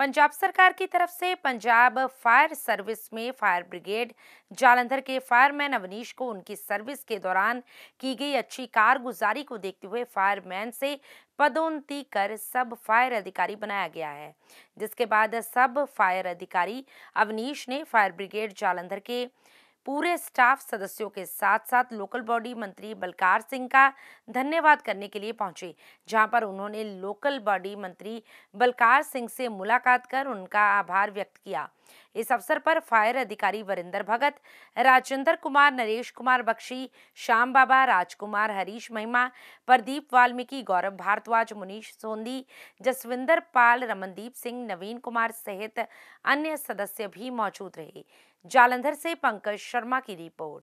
पंजाब सरकार की तरफ़ से पंजाब फायर सर्विस में फायर ब्रिगेड, जालंधर के फायरमैन अवनीश को उनकी सर्विस के दौरान की गई अच्छी कारगुजारी को देखते हुए फायरमैन से पदोन्नति कर सब फायर अधिकारी बनाया गया है। जिसके बाद सब फायर अधिकारी अवनीश ने फायर ब्रिगेड, जालंधर के पूरे स्टाफ सदस्यों के साथ साथ लोकल बॉडी मंत्री बलकार सिंह का धन्यवाद करने के लिए पहुँचे, जहाँ पर उन्होंने लोकल बॉडी मंत्री बलकार सिंह से मुलाकात कर उनका आभार व्यक्त किया। इस अवसर पर फायर अधिकारी वरिंदर भगत, राजेंद्र कुमार, नरेश कुमार बख्शी, श्याम बाबा, राजकुमार, हरीश महिमा, प्रदीप वाल्मीकि, गौरव भारद्वाज, मुनीश सोंदी, जसविंदर पाल, रमनदीप सिंह, नवीन कुमार सहित अन्य सदस्य भी मौजूद रहे। जालंधर से पंकज শর্মা কি রিপোর্ট